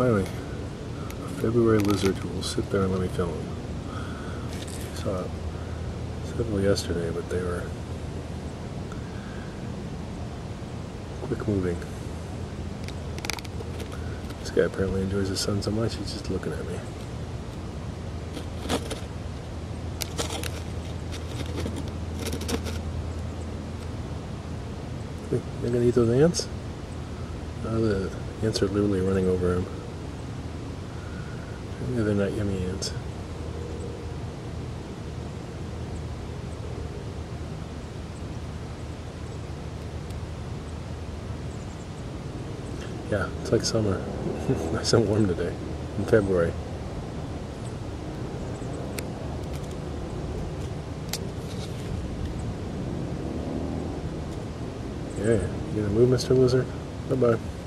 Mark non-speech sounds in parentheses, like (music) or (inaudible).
finally, a February lizard who will sit there and let me film him. Saw several yesterday, but they were quick moving. This guy apparently enjoys the sun so much, he's just looking at me. They're gonna eat those ants? Oh, the ants are literally running over him. They're not yummy ants. Yeah, it's like summer. (laughs) nice and warm today in February. Yeah, you gonna move, Mr. Lizard? Bye bye.